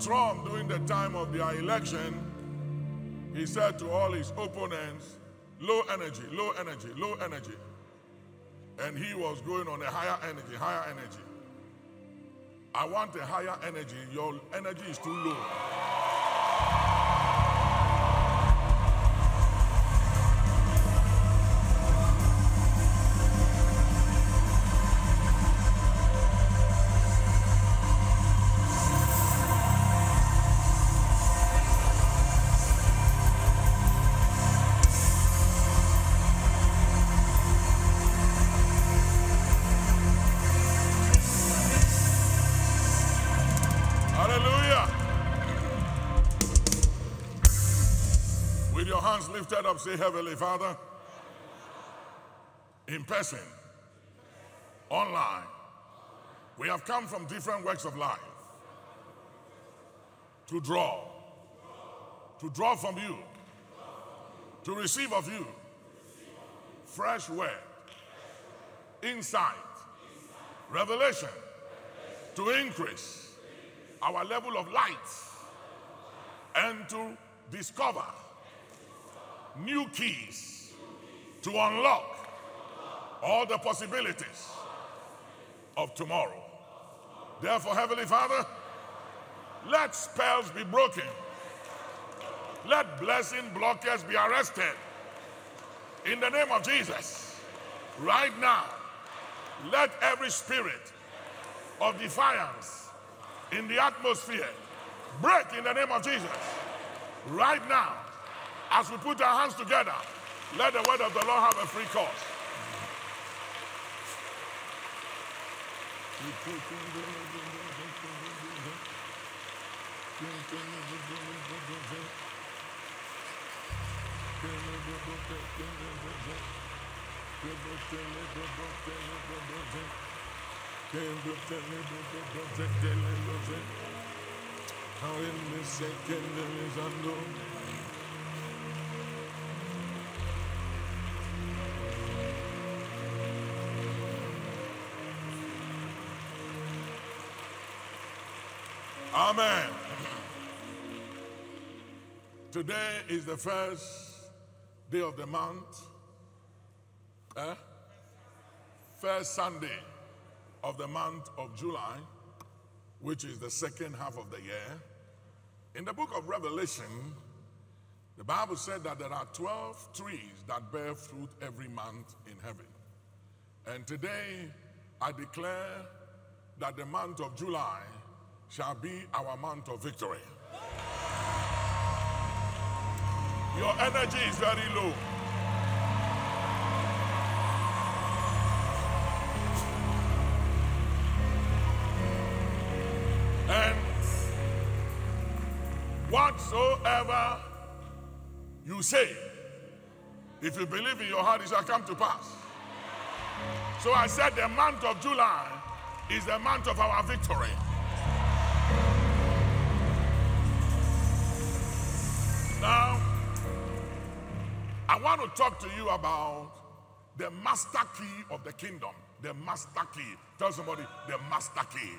Trump, during the time of their election, he said to all his opponents, low energy, low energy, low energy. And he was going on a higher energy, higher energy. I want a higher energy. Your energy is too low. Lifted up, say, Heavenly Father, in person, online, we have come from different works of life to draw, to draw from you, to receive of you fresh word, insight, revelation, to increase our level of light and to discover new keys to unlock all the possibilities of tomorrow. Therefore, Heavenly Father, let spells be broken. Let blessing blockers be arrested. In the name of Jesus, right now, let every spirit of defiance in the atmosphere. Break in the name of Jesus. Right now, as we put our hands together, let the word of the Lord have a free course. Amen. Today is the first day of the month. Eh? First Sunday of the month of July, which is the second half of the year. In the book of Revelation, the Bible said that there are 12 trees that bear fruit every month in heaven. And today, I declare that the month of July shall be our month of victory. Your energy is very low. And whatsoever you say, if you believe in your heart, it shall come to pass. So I said the month of July is the month of our victory. Now, I want to talk to you about the master key of the kingdom. The master key. Tell somebody the master key.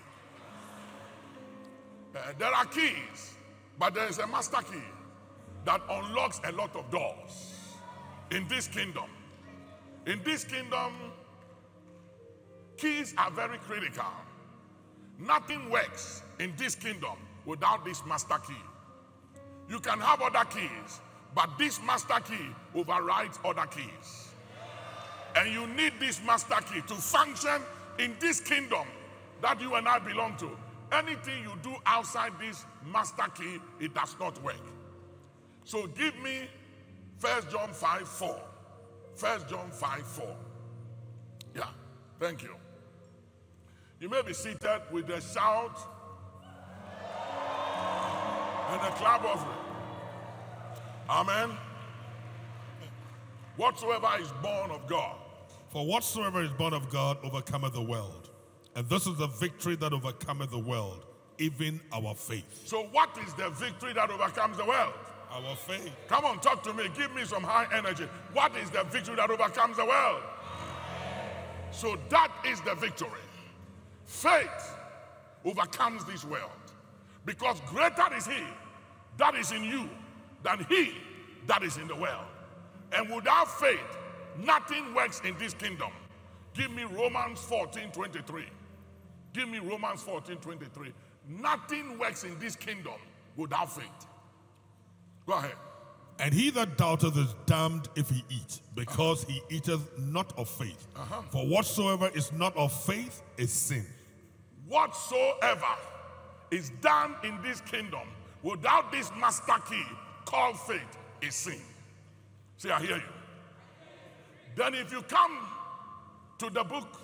Uh, there are keys, but there is a master key that unlocks a lot of doors in this kingdom. In this kingdom, keys are very critical. Nothing works in this kingdom without this master key. You can have other keys, but this master key overrides other keys. And you need this master key to function in this kingdom that you and I belong to. Anything you do outside this master key, it does not work. So give me 1 John 5 4. 1 John 5 4. Yeah, thank you. You may be seated with a shout and a clap offering. Amen. Whatsoever is born of God. For whatsoever is born of God overcometh the world. And this is the victory that overcometh the world, even our faith. So, what is the victory that overcomes the world? Our faith. Come on, talk to me. Give me some high energy. What is the victory that overcomes the world? So that is the victory. Faith overcomes this world. Because greater is he that is in you than he that is in the world. And without faith, nothing works in this kingdom. Give me Romans 14 23. Give me Romans 14 23. Nothing works in this kingdom without faith. Go ahead. And he that doubteth is damned if he eat, because he eateth not of faith. Uh-huh. For whatsoever is not of faith is sin. Whatsoever is done in this kingdom without this master key called faith is sin. See, I hear you. Then, if you come to the book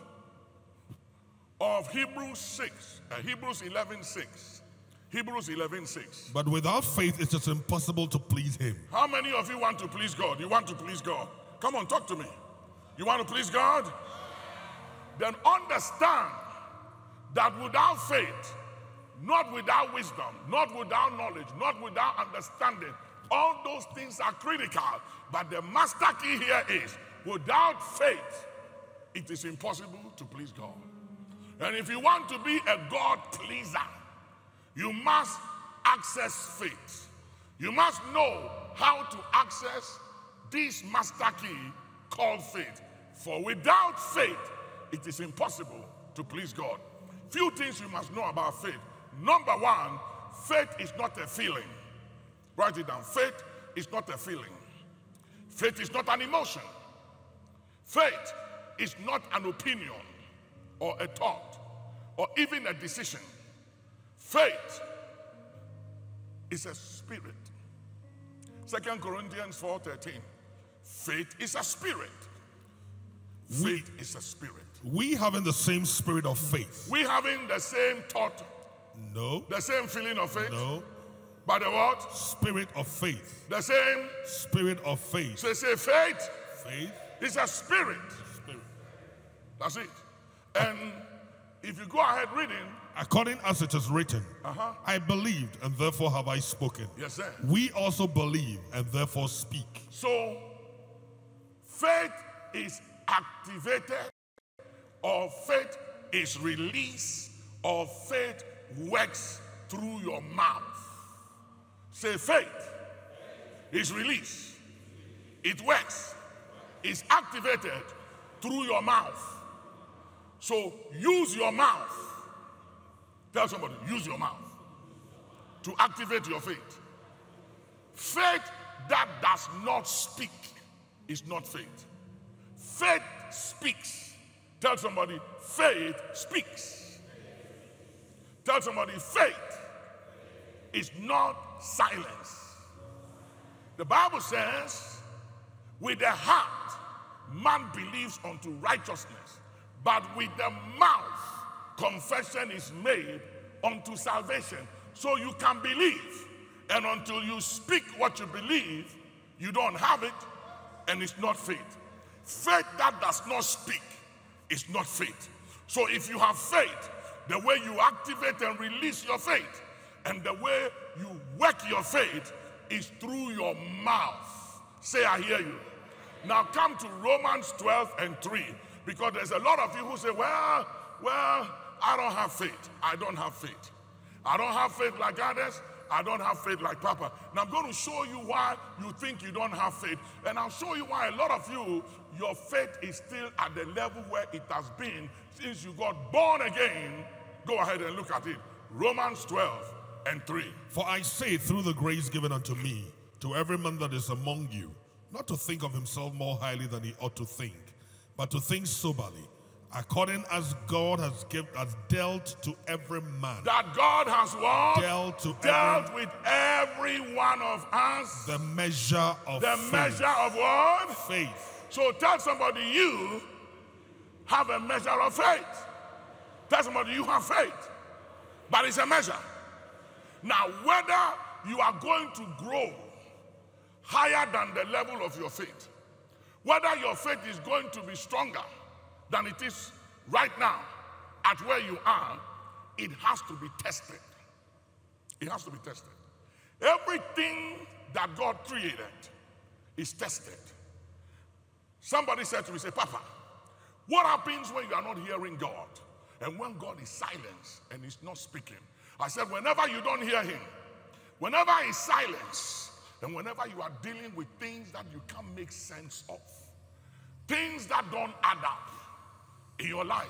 of Hebrews 6, uh, Hebrews 11 6, Hebrews 11 6. But without faith it is just impossible to please him. How many of you want to please God? You want to please God? Come on, talk to me. You want to please God? Then understand that without faith, not without wisdom, not without knowledge, not without understanding, all those things are critical. But the master key here is without faith, it is impossible to please God. And if you want to be a God pleaser, you must access faith. You must know how to access this master key called faith. For without faith, it is impossible to please God. Few things you must know about faith. Number one, faith is not a feeling. Write it down. Faith is not a feeling. Faith is not an emotion. Faith is not an opinion or a thought or even a decision. Faith is a spirit. Second Corinthians 4:13. Faith is a spirit. Faith is a spirit. We having the same spirit of faith. We having the same thought, No, the same feeling of faith, no. but the what? Spirit of faith. The same. Spirit of faith. So they say faith Faith. is a spirit. Spirit. That's it. And if you go ahead reading, According as it is written, Uh-huh. I believed and therefore have I spoken. yes, sir. We also believe and therefore speak. So faith is activated, or faith is released, or faith works through your mouth. Say faith is released, it works, it's activated through your mouth. So use your mouth. Tell somebody, use your mouth to activate your faith. Faith that does not speak is not faith. Faith speaks. Tell somebody, faith speaks. Tell somebody, faith is not silence. The Bible says, with the heart, man believes unto righteousness, but with the mouth, confession is made unto salvation. So you can believe, and until you speak what you believe, you don't have it, and it's not faith. Faith that does not speak is not faith. So if you have faith, the way you activate and release your faith, and the way you work your faith is through your mouth. Say, I hear you. Now come to Romans 12 and 3, because there's a lot of you who say, Well, well, I don't have faith. I don't have faith. I don't have faith like others. I don't have faith like Papa. Now I'm going to show you why you think you don't have faith. And I'll show you why a lot of you, your faith is still at the level where it has been since you got born again. Go ahead and look at it. Romans 12 and 3. For I say, through the grace given unto me, to every man that is among you, not to think of himself more highly than he ought to think, but to think soberly, according as God has, give, has dealt to every man, That God has what? dealt to Dealt every with every one of us the measure of the faith. measure of what? faith. So tell somebody you have a measure of faith. Tell somebody you have faith, but it's a measure. Now, whether you are going to grow higher than the level of your faith, whether your faith is going to be stronger than it is right now at where you are, it has to be tested. It has to be tested. Everything that God created is tested. Somebody said to me, say, Papa, what happens when you are not hearing God? And when God is silent and He's not speaking? I said, whenever you don't hear Him, whenever He's silent, and whenever you are dealing with things that you can't make sense of, things that don't add up in your life,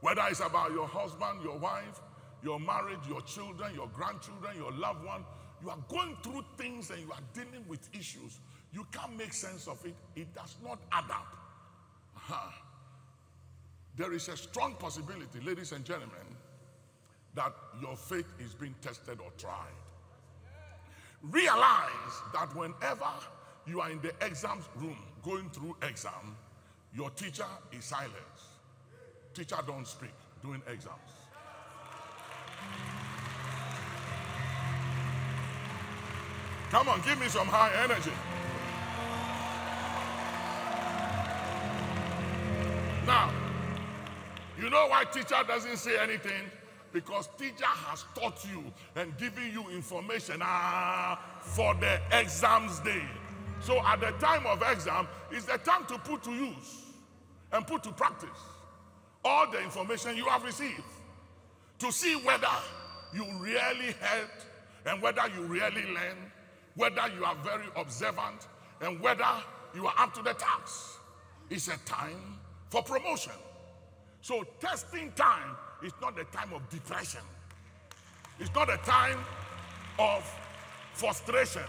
whether it's about your husband, your wife, your marriage, your children, your grandchildren, your loved one, you are going through things and you are dealing with issues. You can't make sense of it. It does not add up. Uh-huh. There is a strong possibility, ladies and gentlemen, that your faith is being tested or tried. Realize that whenever you are in the exam room going through exam, your teacher is silent. Teacher don't speak during exams. Come on, give me some high energy. Now, you know why teacher doesn't say anything? Because teacher has taught you and given you information ah, for the exams day. So at the time of exam, is the time to put to use and put to practice all the information you have received to see whether you really heard and whether you really learn, whether you are very observant, and whether you are up to the task. It's a time for promotion. So testing time is not the time of depression. It's not a time of frustration.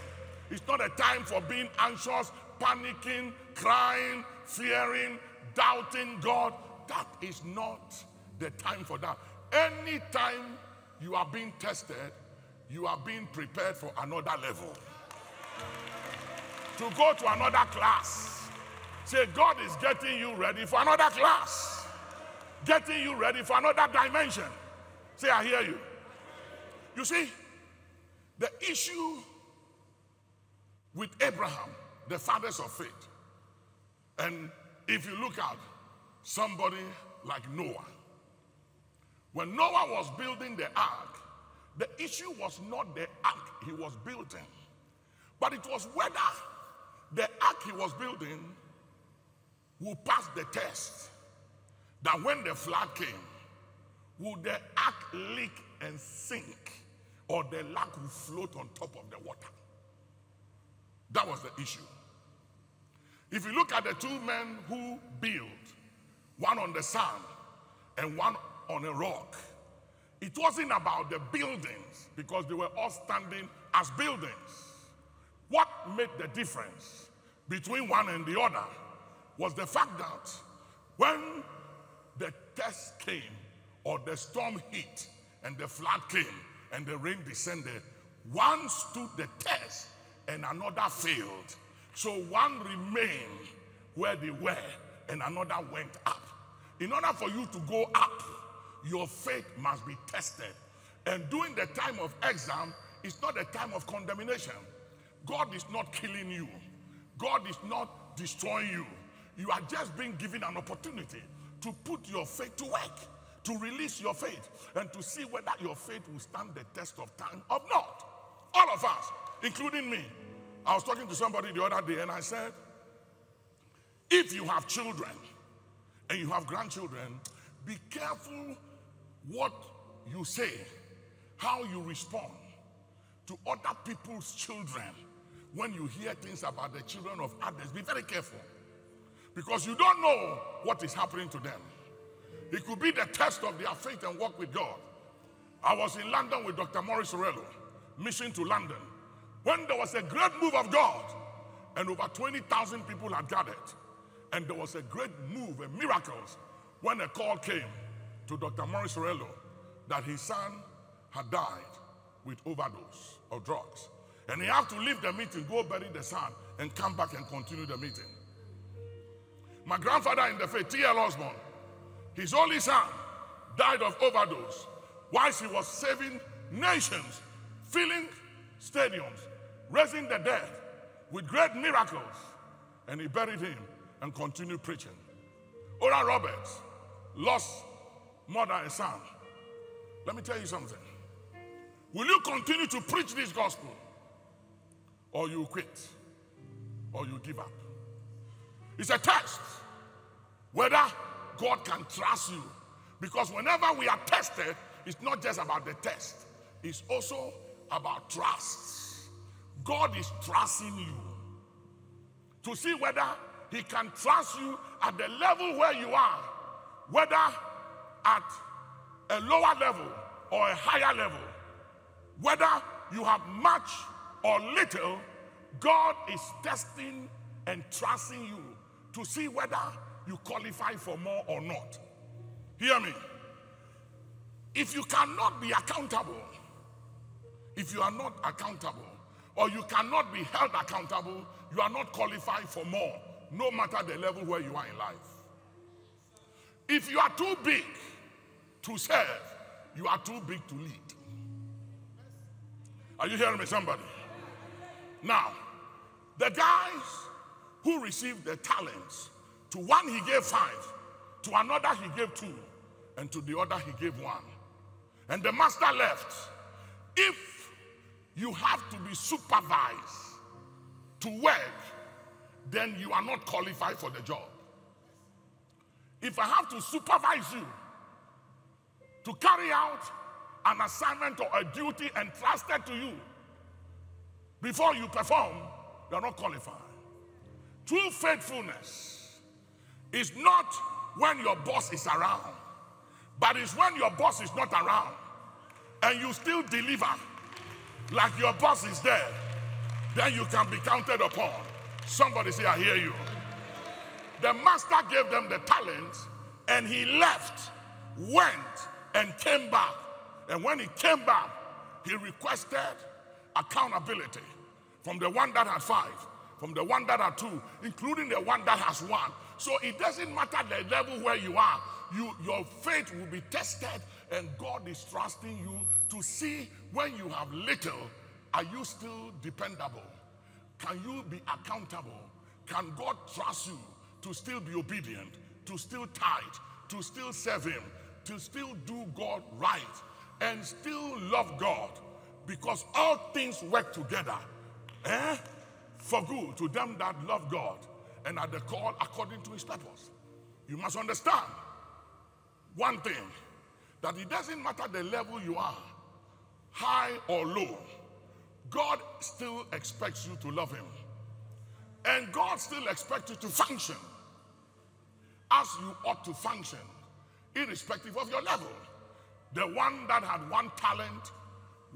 It's not a time for being anxious, panicking, crying, fearing, doubting God. That is not the time for that. Anytime you are being tested, you are being prepared for another level. To go to another class. Say, God is getting you ready for another class, getting you ready for another dimension. Say, I hear you. You see, the issue with Abraham, the fathers of faith, and if you look at somebody like Noah, when Noah was building the ark, the issue was not the ark he was building, but it was whether the ark he was building would pass the test. That when the flood came, would the ark leak and sink, or the ark would float on top of the water? That was the issue. If you look at the two men who built, one on the sand and one on a rock, it wasn't about the buildings because they were all standing as buildings. What made the difference between one and the other was the fact that when the test came or the storm hit and the flood came and the rain descended, one stood the test and another failed. So one remained where they were and another went up. In order for you to go up, your faith must be tested. And during the time of exam, it's not a time of condemnation. God is not killing you, God is not destroying you. You are just being given an opportunity to put your faith to work, to release your faith, and to see whether your faith will stand the test of time or not. All of us, including me. I was talking to somebody the other day and I said, if you have children and you have grandchildren, be careful what you say, how you respond to other people's children when you hear things about the children of others. Be very careful because you don't know what is happening to them. It could be the test of their faith and walk with God. I was in London with Dr. Morris Cerullo, mission to London, when there was a great move of God and over 20,000 people had gathered. And there was a great move, a miracles, when a call came to Dr. Morris Cerullo that his son had died with overdose of drugs. And he had to leave the meeting, go bury the son, and come back and continue the meeting. My grandfather in the faith, T.L. Osborn, his only son died of overdose whilst he was saving nations, filling stadiums, raising the dead with great miracles. And he buried him and continued preaching. Oral Roberts lost more than a son. Let me tell you something. Will you continue to preach this gospel? or you quit, or you give up. It's a test whether God can trust you. Because whenever we are tested, it's not just about the test, it's also about trust. God is trusting you to see whether He can trust you at the level where you are, whether at a lower level or a higher level, whether you have much or little, God is testing and trusting you to see whether you qualify for more or not. Hear me. If you cannot be accountable, if you are not accountable, or you cannot be held accountable, you are not qualified for more, no matter the level where you are in life. If you are too big to serve, you are too big to lead. Are you hearing me, somebody? Now, the guys who received the talents, to one he gave five, to another he gave two, and to the other he gave one. And the master left. If you have to be supervised to work, then you are not qualified for the job. If I have to supervise you to carry out an assignment or a duty entrusted to you before you perform, you are not qualified. True faithfulness is not when your boss is around, but it's when your boss is not around and you still deliver like your boss is there, then you can be counted upon. Somebody say, I hear you. The master gave them the talents and he left, went, and came back. And when he came back, he requested accountability from the one that had five, from the one that had two, including the one that has one. So it doesn't matter the level where you are, you, your faith will be tested, and God is trusting you to see when you have little, are you still dependable? Can you be accountable? Can God trust you to still be obedient, to still tithe, to still serve Him, to still do God right, and still love God? Because all things work together eh, for good to them that love God and are the call according to His purpose. You must understand one thing that it doesn't matter the level you are, high or low, God still expects you to love Him. And God still expects you to function as you ought to function, irrespective of your level. The one that had one talent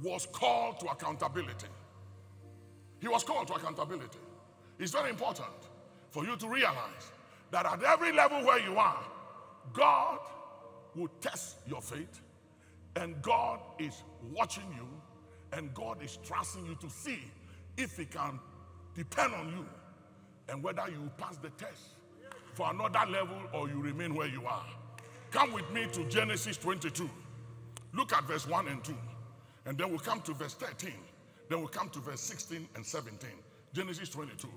was called to accountability. He was called to accountability. It's very important for you to realize that at every level where you are, God will test your faith, and God is watching you, and God is trusting you to see if He can depend on you and whether you pass the test for another level or you remain where you are. Come with me to Genesis 22. Look at verse 1 and 2. And then we'll come to verse 13. Then we'll come to verse 16 and 17. Genesis 22.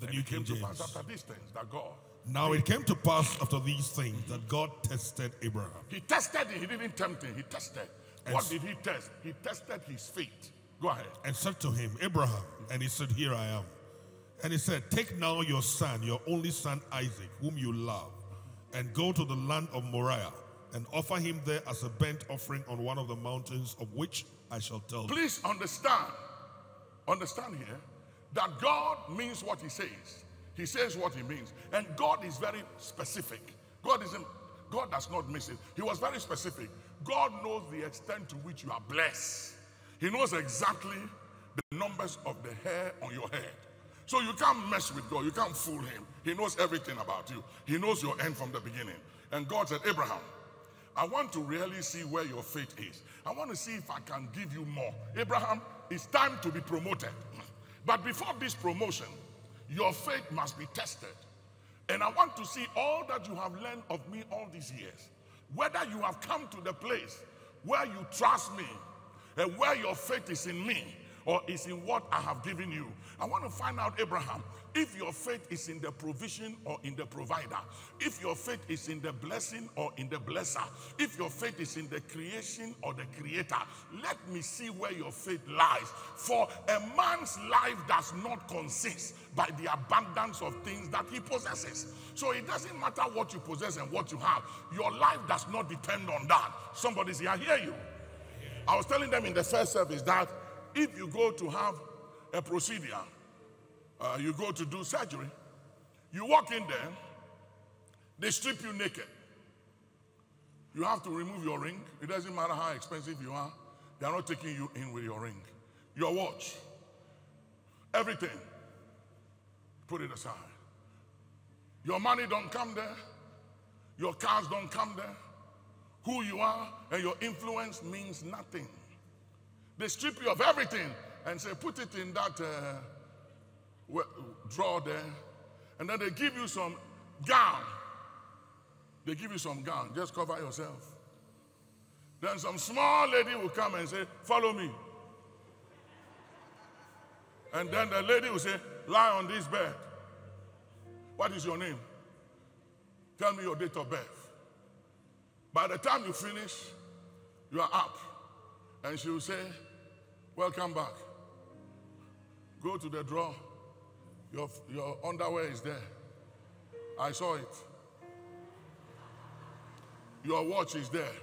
The and New it came King to pass James. after these things that God. Now it came to pass after these things that God tested Abraham. He tested it, he didn't tempt him, he tested. And What did he test? He tested his faith. Go ahead. and said to him, Abraham. And he said, Here I am. And he said, Take now your son, your only son Isaac, whom you love, and go to the land of Moriah, and offer him there as a burnt offering on one of the mountains of which I shall tell you. Please understand, understand here that God means what he says. He says what he means. And God is very specific. God isn't, God does not miss it. He was very specific. God knows the extent to which you are blessed. He knows exactly the numbers of the hair on your head. So you can't mess with God. You can't fool him. He knows everything about you. He knows your end from the beginning. And God said, Abraham, I want to really see where your faith is. I want to see if I can give you more. Abraham, it's time to be promoted. But before this promotion, your faith must be tested. And I want to see all that you have learned of me all these years. Whether you have come to the place where you trust me and where your faith is in me, or is in what I have given you. I want to find out, Abraham, if your faith is in the provision or in the provider, if your faith is in the blessing or in the blesser, if your faith is in the creation or the creator, let me see where your faith lies. For a man's life does not consist by the abundance of things that he possesses. So it doesn't matter what you possess and what you have, your life does not depend on that. Somebody say, I hear you. I was telling them in the first service that if you go to have a procedure, uh, you go to do surgery, you walk in there, they strip you naked. You have to remove your ring. It doesn't matter how expensive you are, they are not taking you in with your ring. Your watch, everything, put it aside. Your money don't come there. Your cars don't come there. Who you are and your influence means nothing. They strip you of everything and say, put it in that uh, drawer there. And then they give you some gown. They give you some gown. Just cover yourself. Then some small lady will come and say, Follow me. And then the lady will say, Lie on this bed. What is your name? Tell me your date of birth. By the time you finish, you are up. And she will say, Welcome back. Go to the drawer. Your, your underwear is there. I saw it. Your watch is there.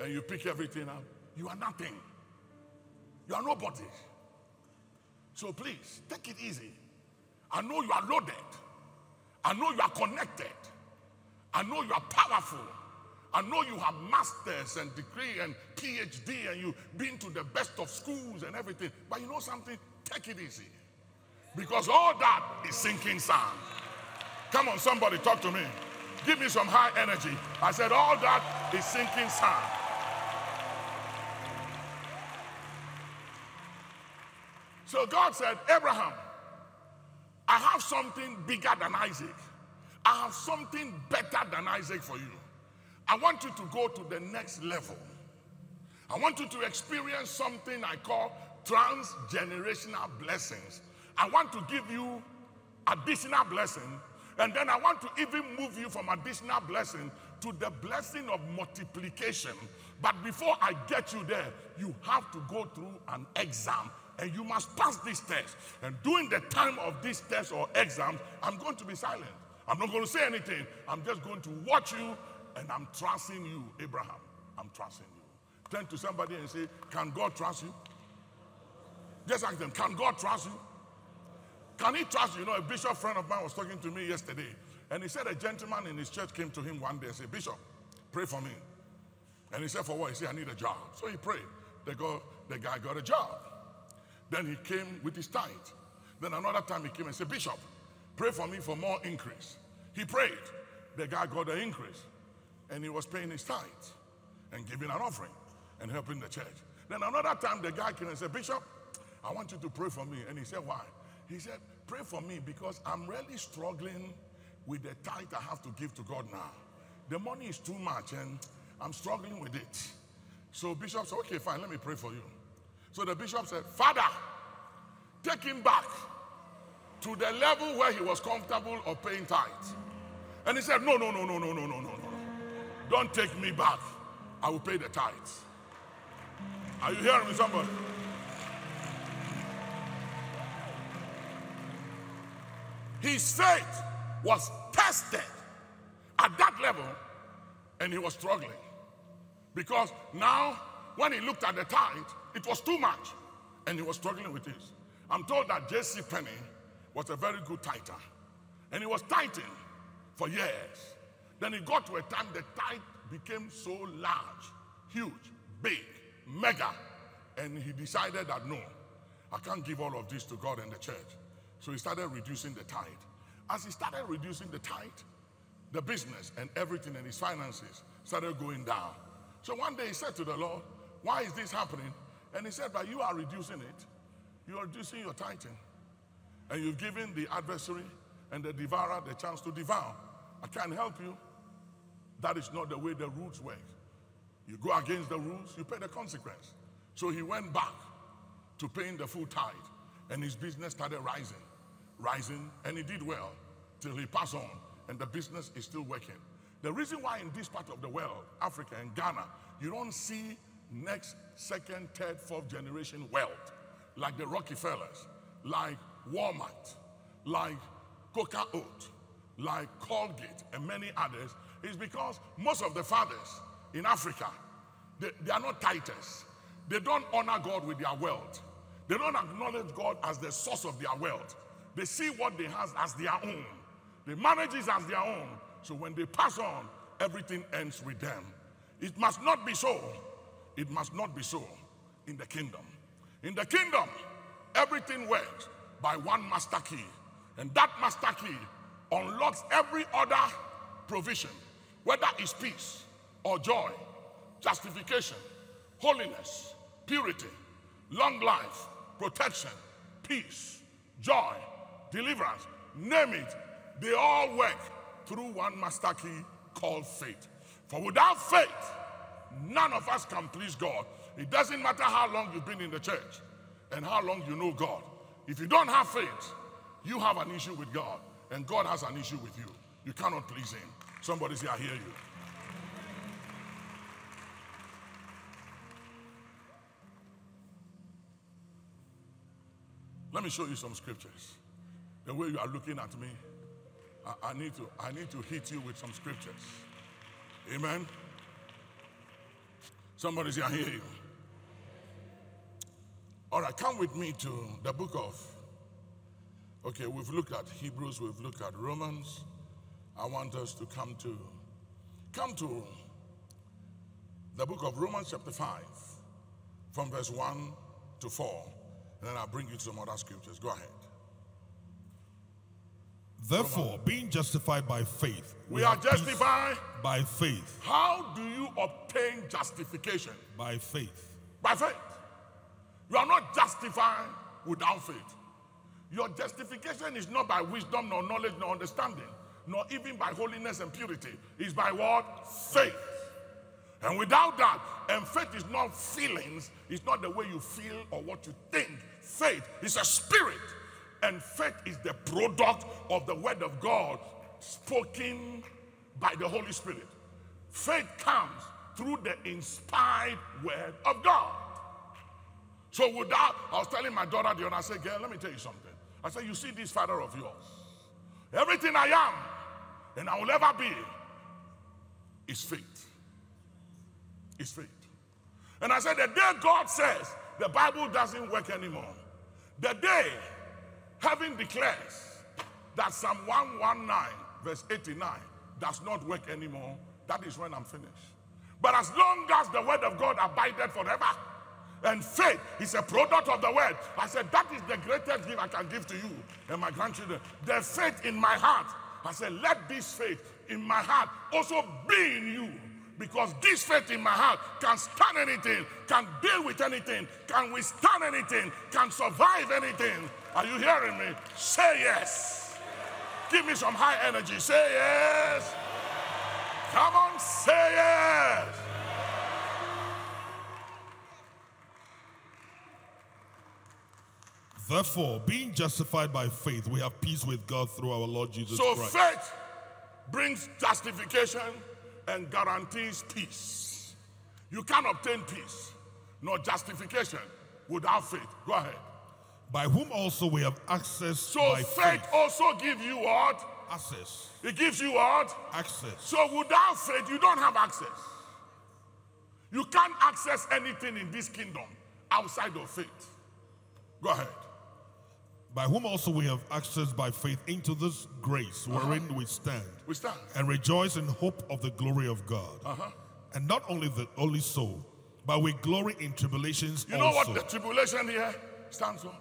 And you pick everything up. You are nothing. You are nobody. So please, take it easy. I know you are loaded. I know you are connected. I know you are powerful. I know you have masters and degree and PhD and you've been to the best of schools and everything. But you know something? Take it easy. Because all that is sinking sand. Come on, somebody talk to me. Give me some high energy. I said, all that is sinking sand. So God said, Abraham, I have something bigger than Isaac. I have something better than Isaac for you. I want you to go to the next level. I want you to experience something I call transgenerational blessings. I want to give you additional blessing, and then I want to even move you from additional blessing to the blessing of multiplication. But before I get you there, you have to go through an exam and you must pass this test. And during the time of this test or exam, I'm going to be silent. I'm not going to say anything. I'm just going to watch you and I'm trusting you, Abraham. I'm trusting you. Turn to somebody and say, Can God trust you? Just ask them, Can God trust you? Can he trust you? Know, a bishop friend of mine was talking to me yesterday, and he said a gentleman in his church came to him one day and said, Bishop, pray for me. And he said, For what? He said, I need a job. So he prayed. The, go, the guy got a job. Then he came with his tithe. Then another time he came and said, Bishop, pray for me for more increase. He prayed. The guy got the increase and he was paying his tithe and giving an offering and helping the church. Then another time the guy came and said, Bishop, I want you to pray for me. And he said, Why? He said, Pray for me because I'm really struggling with the tithe I have to give to God now. The money is too much and I'm struggling with it. So Bishop said, Okay, fine, let me pray for you. So the bishop said, Father, take him back to the level where he was comfortable of paying tithe. And he said, No, no, no, no, no, no, no, no, no. Don't take me back. I will pay the tithe. Are you hearing me, somebody? His faith was tested at that level and he was struggling. Because now, when he looked at the tithe, it was too much and he was struggling with this. I'm told that J.C. Penney was a very good tither and he was tithing for years. Then he got to a time the tithe became so large, huge, big, mega, and he decided that no, I can't give all of this to God and the church. So he started reducing the tithe. As he started reducing the tithe, the business and everything and his finances started going down. So one day he said to the Lord, Why is this happening? And he said, But you are reducing it. You are reducing your tithing. And you've given the adversary and the devourer the chance to devour. I can't help you. That is not the way the rules work. You go against the rules, you pay the consequence. So he went back to paying the full tithe. And his business started rising, rising, and he did well till he passed on. And the business is still working. The reason why in this part of the world, Africa and Ghana, you don't see next, second, third, fourth generation wealth like the Rockefellers, like Walmart, like Coca Oat, like Colgate, and many others, is because most of the fathers in Africa, they, they are not tithers. They don't honor God with their wealth. They don't acknowledge God as the source of their wealth. They see what they have as their own. They manage it as their own. So when they pass on, everything ends with them. It must not be so. It must not be so in the kingdom. In the kingdom, everything works by one master key. And that master key unlocks every other provision, whether it's peace or joy, justification, holiness, purity, long life, protection, peace, joy, deliverance, name it, they all work through one master key called faith. For without faith, none of us can please God. It doesn't matter how long you've been in the church and how long you know God. If you don't have faith, you have an issue with God, and God has an issue with you. You cannot please Him. Somebody say, I hear you. Let me show you some scriptures. The way you are looking at me, I, I, need to I need to hit you with some scriptures. Amen. Somebody say, I hear you. All right, come with me to the book of. Okay, we've looked at Hebrews, we've looked at Romans. I want us to come to come to the book of Romans chapter 5 from verse 1 to 4. And then I'll bring you some other scriptures. Go ahead. Therefore, being justified by faith, We are justified. by faith, How do you obtain justification? by faith. By faith. You are not justified without faith. Your justification is not by wisdom, nor knowledge, nor understanding, nor even by holiness and purity. It's by what? Faith. And without that, and faith is not feelings, it's not the way you feel or what you think. Faith is a spirit. And faith is the product of the word of God spoken by the Holy Spirit. Faith comes through the inspired word of God. So without, I was telling my daughter the other, I said, girl, let me tell you something. I said, you see this father of yours. Everything I am and I will ever be is faith. Is faith. And I said, the day God says the Bible doesn't work anymore, the day heaven declares that Psalm 119, verse 89, does not work anymore, that is when I'm finished. But as long as the word of God abided forever, and faith is a product of the word. I said, that is the greatest gift I can give to you and my grandchildren. The faith in my heart. I said, let this faith in my heart also be in you. Because this faith in my heart can stand anything, can deal with anything, can withstand anything, can survive anything. Are you hearing me? Say yes. Give me some high energy. Say yes. Come on, say yes. Therefore, being justified by faith, we have peace with God through our Lord Jesus So Christ. So faith brings justification and guarantees peace. You can't obtain peace nor justification without faith. Go ahead. by whom also we have access So faith, faith. also gives you what? Access. It gives you what? Access. So without faith, you don't have access. You can't access anything in this kingdom outside of faith. Go ahead. By whom also we have access by faith into this grace wherein we stand We stand. and rejoice in hope of the glory of God. Uh-huh. And not only the only so, but we glory in tribulations You know also. what the tribulation here stands for?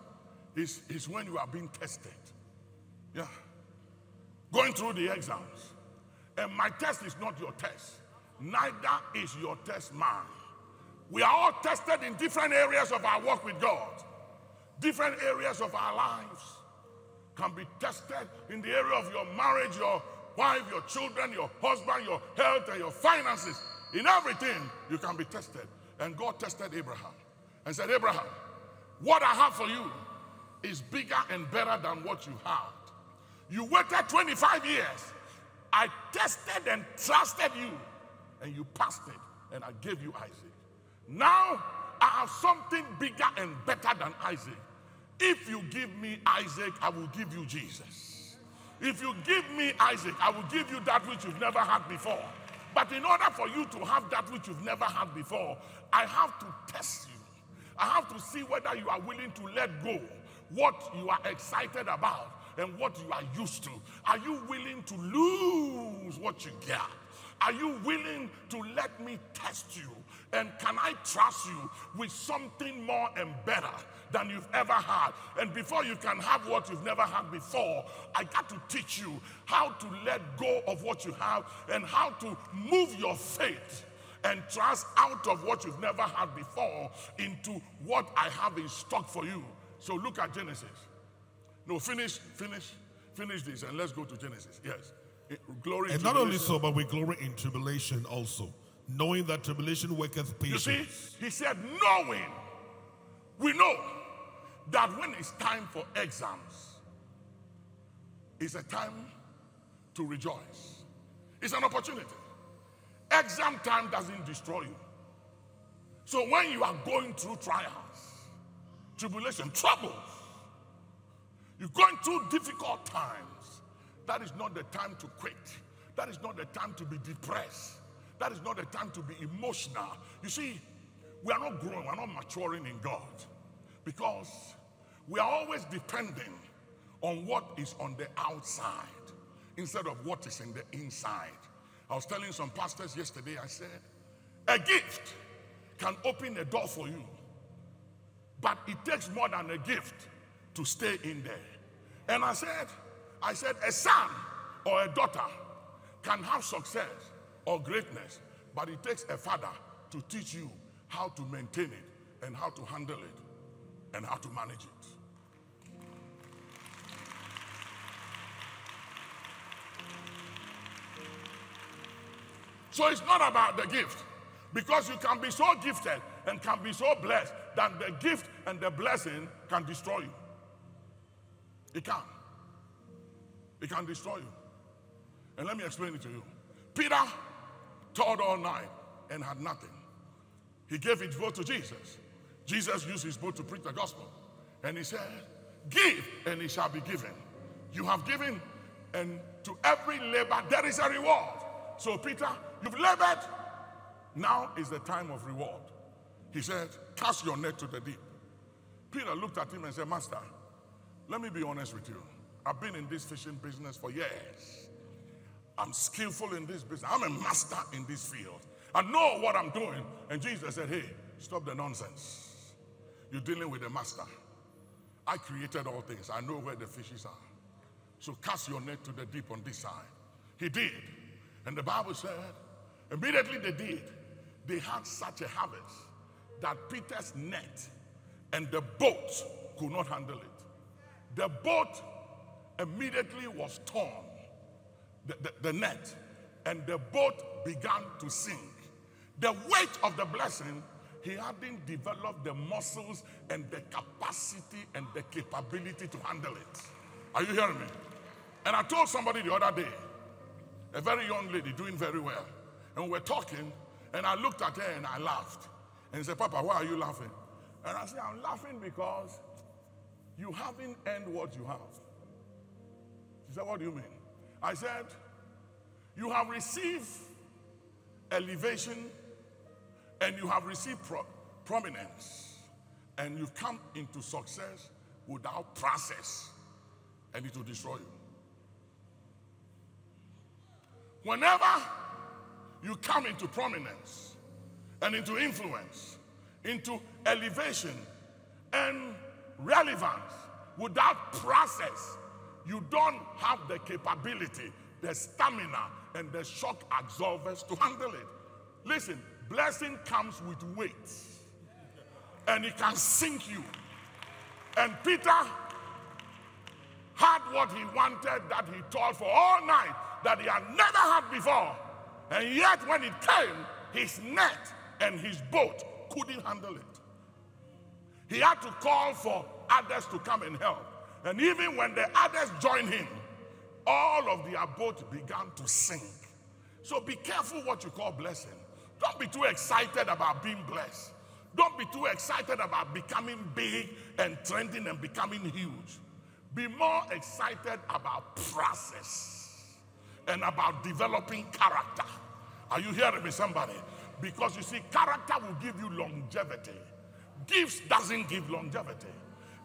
Is is when you are being tested. Yeah. Going through the exams. And my test is not your test. Neither is your test mine. We are all tested in different areas of our work with God. Different areas of our lives can be tested in the area of your marriage, your wife, your children, your husband, your health, and your finances. In everything, you can be tested. And God tested Abraham and said, Abraham, What I have for you is bigger and better than what you had. You waited 25 years. I tested and trusted you, and you passed it, and I gave you Isaac. Now I have something bigger and better than Isaac. If you give me Isaac, I will give you Jesus. If you give me Isaac, I will give you that which you've never had before. But in order for you to have that which you've never had before, I have to test you. I have to see whether you are willing to let go what you are excited about and what you are used to. Are you willing to lose what you get? Are you willing to let me test you? And can I trust you with something more and better than you've ever had? And before you can have what you've never had before, I got to teach you how to let go of what you have and how to move your faith and trust out of what you've never had before into what I have in stock for you. So look at Genesis. No, finish, finish, finish this and let's go to Genesis. Yes. Glory And not only so, but we glory in tribulation also, knowing that tribulation worketh You see, he said, knowing, we know that when it's time for exams, it's a time to rejoice. It's an opportunity. Exam time doesn't destroy you. So when you are going through trials, tribulation, troubles, you're going through difficult times, that is not the time to quit. That is not the time to be depressed. That is not the time to be emotional. You see, we are not growing, we are not maturing in God because we are always depending on what is on the outside instead of what is in the inside. I was telling some pastors yesterday, I said, a gift can open a door for you, but it takes more than a gift to stay in there. And I said, I said, a son or a daughter can have success or greatness, but it takes a father to teach you how to maintain it and how to handle it and how to manage it. So it's not about the gift. Because you can be so gifted and can be so blessed that the gift and the blessing can destroy you. It can. It can destroy you. And let me explain it to you. Peter toiled all night and had nothing. He gave his boat to Jesus. Jesus used his boat to preach the gospel. And he said, Give, and it shall be given. You have given, and to every labor there is a reward. So, Peter, you've labored. Now is the time of reward. He said, Cast your net to the deep. Peter looked at him and said, Master, let me be honest with you. I've been in this fishing business for years. I'm skillful in this business. I'm a master in this field. I know what I'm doing. And Jesus said, Hey, stop the nonsense. You're dealing with a master. I created all things. I know where the fishes are. So cast your net to the deep on this side. He did. And the Bible said, immediately they did. They had such a harvest that Peter's net and the boat could not handle it. The boat immediately was torn, the, the, the net, and the boat began to sink. The weight of the blessing, he hadn't developed the muscles and the capacity and the capability to handle it. Are you hearing me? And I told somebody the other day, a very young lady doing very well, and we were talking, and I looked at her and I laughed. And he said, Papa, why are you laughing? And I said, I'm laughing because you haven't earned what you have. She said, What do you mean? I said, You have received elevation and you have received pro- prominence, and you come into success without process, and it will destroy you. Whenever you come into prominence and into influence, into elevation and relevance without process, you don't have the capability, the stamina, and the shock absorbers to handle it. Listen, blessing comes with weight, and it can sink you. And Peter had what he wanted that he toiled for all night that he had never had before. And yet, when it came, his net and his boat couldn't handle it. He had to call for others to come and help. And even when the others joined him, all of the boat began to sink. So be careful what you call blessing. Don't be too excited about being blessed. Don't be too excited about becoming big and trending and becoming huge. Be more excited about process and about developing character. Are you hearing me, somebody? Because you see, character will give you longevity. Gifts doesn't give longevity.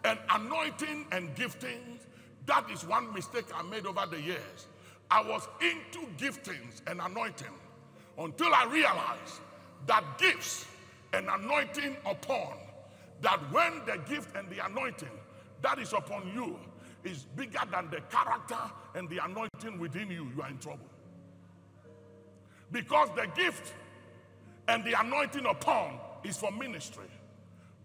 And anointing and gifting, that is one mistake I made over the years. I was into giftings and anointing until I realized that gifts and anointing upon, that when the gift and the anointing that is upon you is bigger than the character and the anointing within you, you are in trouble. Because the gift and the anointing upon is for ministry.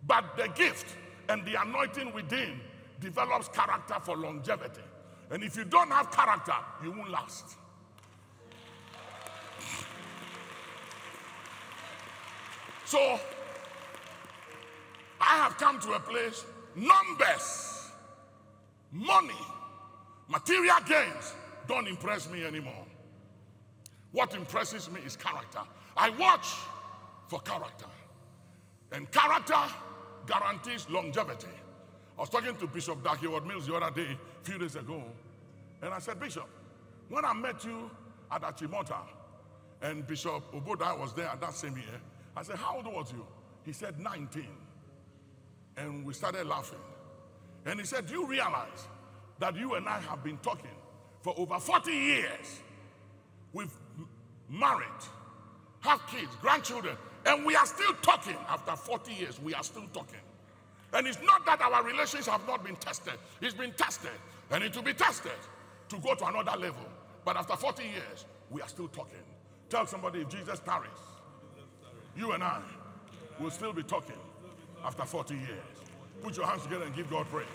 But the gift and the anointing within develops character for longevity. And if you don't have character, you won't last. So, I have come to a place, numbers, money, material gains don't impress me anymore. What impresses me is character. I watch for character. And character guarantees longevity. I was talking to Bishop Dag Heward-Mills the other day, a few days ago, and I said, Bishop, when I met you at Achimota, and Bishop Oboda was there at that same year, I said, How old was you? He said, 19. And we started laughing. And he said, Do you realize that you and I have been talking for over 40 years? We've married, have kids, grandchildren, and we are still talking after 40 years. We are still talking. And it's not that our relations have not been tested, it's been tested, and it will be tested to go to another level. But after 40 years, we are still talking. Tell somebody if Jesus tarries, you and I will still be talking after 40 years. Put your hands together and give God praise.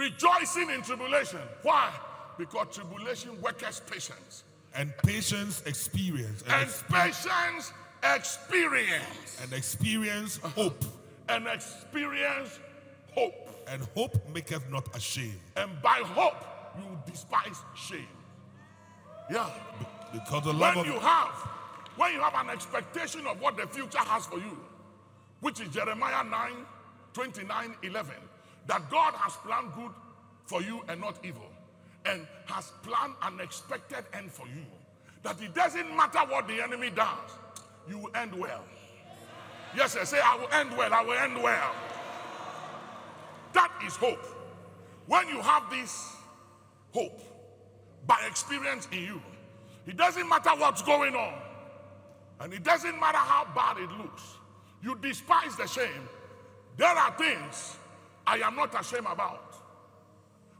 Rejoicing in tribulation. Why? Because tribulation worketh patience. And patience experience. And, and patience experience. And experience hope. And experience hope. And hope maketh not ashamed. And by hope you despise shame. Yeah. Because the love when you have when you have an expectation of what the future has for you, which is Jeremiah 9, 29, 11 that God has planned good for you and not evil, and has planned an expected end for you. That it doesn't matter what the enemy does, you will end well. Yes, I say, I will end well, I will end well. That is hope. When you have this hope by experience in you, it doesn't matter what's going on, and it doesn't matter how bad it looks. You despise the shame. There are things I am not ashamed about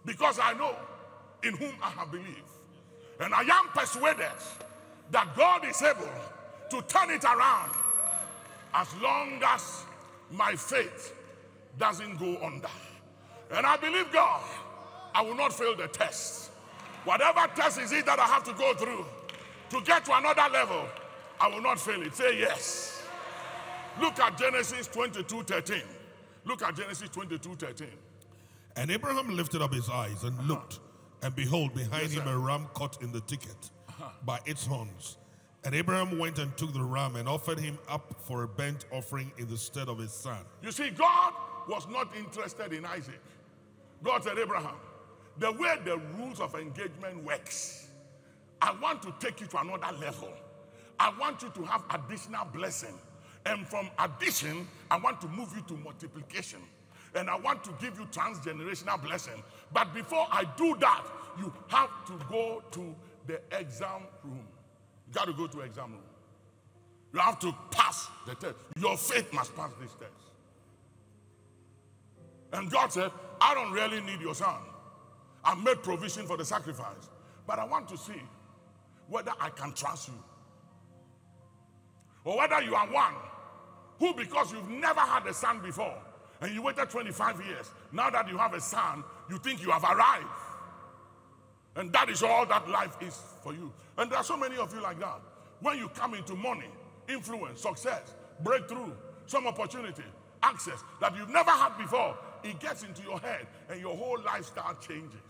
because I know in whom I have believed. And I am persuaded that God is able to turn it around as long as my faith doesn't go under. And I believe God, I will not fail the test. Whatever test is it that I have to go through to get to another level, I will not fail it. Say yes. Look at Genesis 22 13. Look at Genesis 22 13. And Abraham lifted up his eyes and uh-huh. looked, and behold, behind yes, him a ram caught in the thicket uh-huh. by its horns. And Abraham went and took the ram and offered him up for a burnt offering in the stead of his son. You see, God was not interested in Isaac. God said, Abraham, the way the rules of engagement works, I want to take you to another level. I want you to have additional blessing. And from addition, I want to move you to multiplication. And I want to give you transgenerational blessing. But before I do that, you have to go to the exam room. You got to go to exam room. You have to pass the test. Your faith must pass this test. And God said, I don't really need your son. I made provision for the sacrifice. But I want to see whether I can trust you. Or whether you are one who, because you've never had a son before and you waited 25 years, now that you have a son, you think you have arrived. And that is all that life is for you. And there are so many of you like that. When you come into money, influence, success, breakthrough, some opportunity, access that you've never had before, it gets into your head and your whole lifestyle changes.